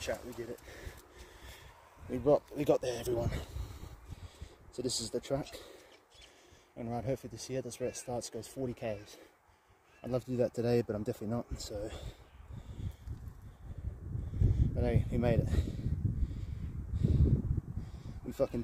chat, we did it. We got, we got there, everyone. So this is the track. and right. hopefully this year. That's where it starts. Goes 40 k's. I'd love to do that today, but I'm definitely not. So, but hey, we made it. We fucking